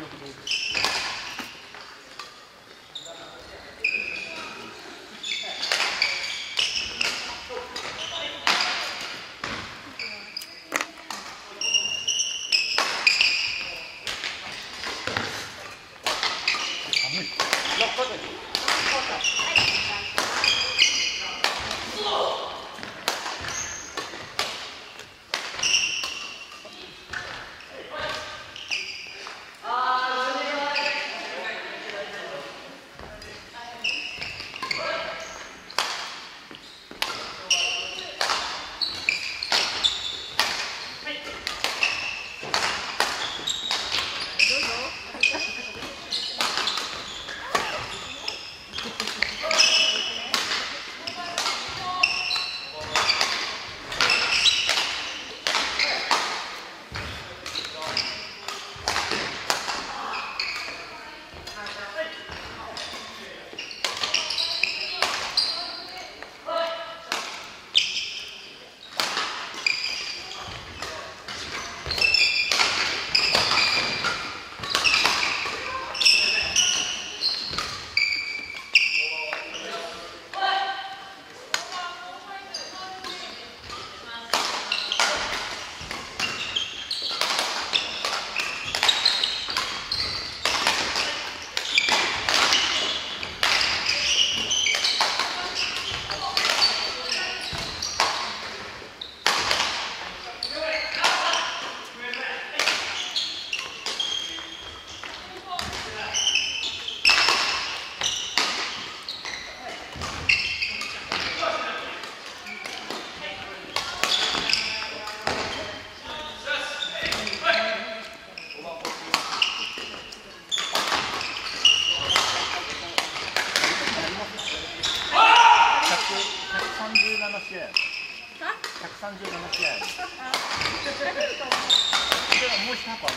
って。137試合。もう1箱ある。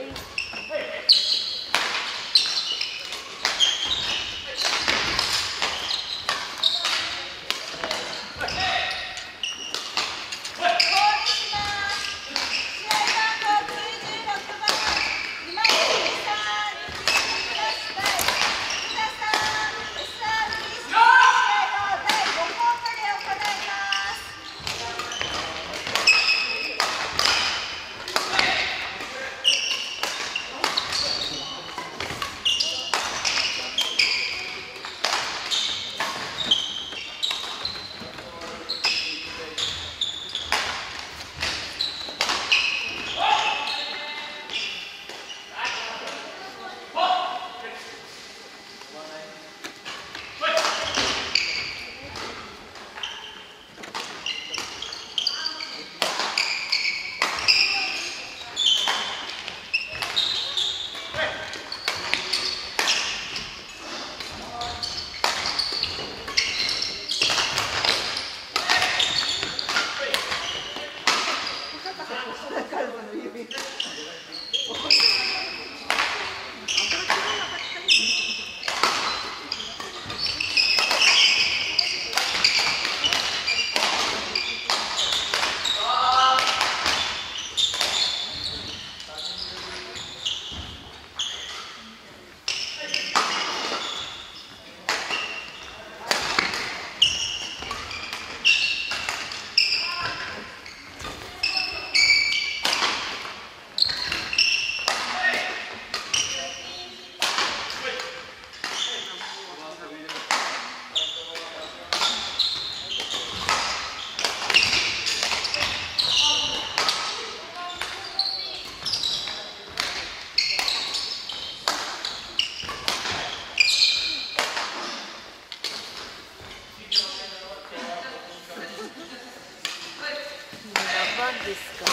Bye.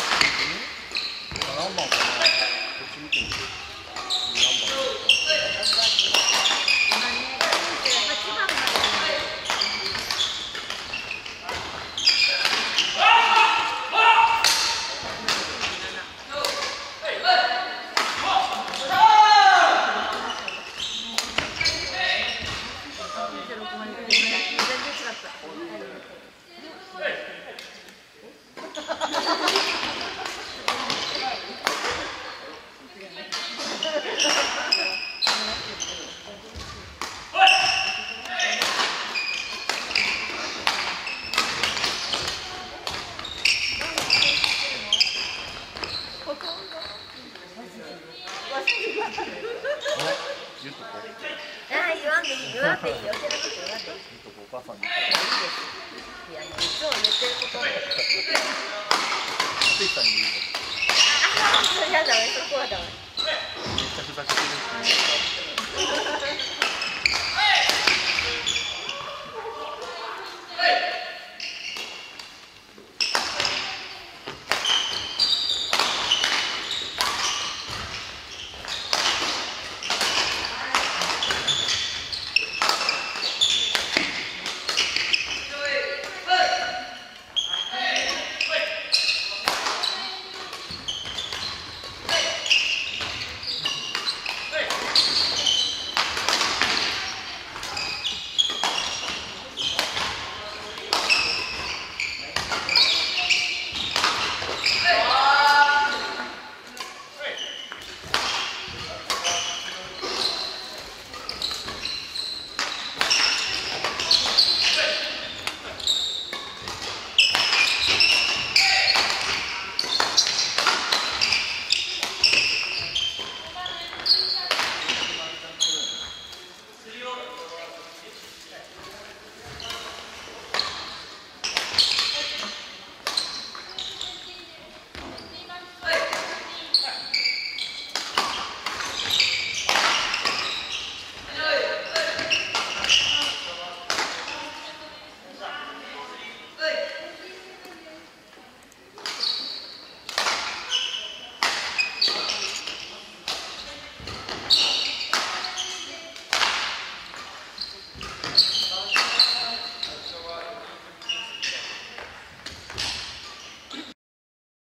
ですか何番かなこっち見てみて何番今ね98番まで全然違った言っとこ言うあ言わんでいい言わんでいい余計なこと言わんでいい言っとこうお母さんにいやもういつも言ってること。ついさんに言うとああそれやだめそこはだめめっちゃふざけてるって言うから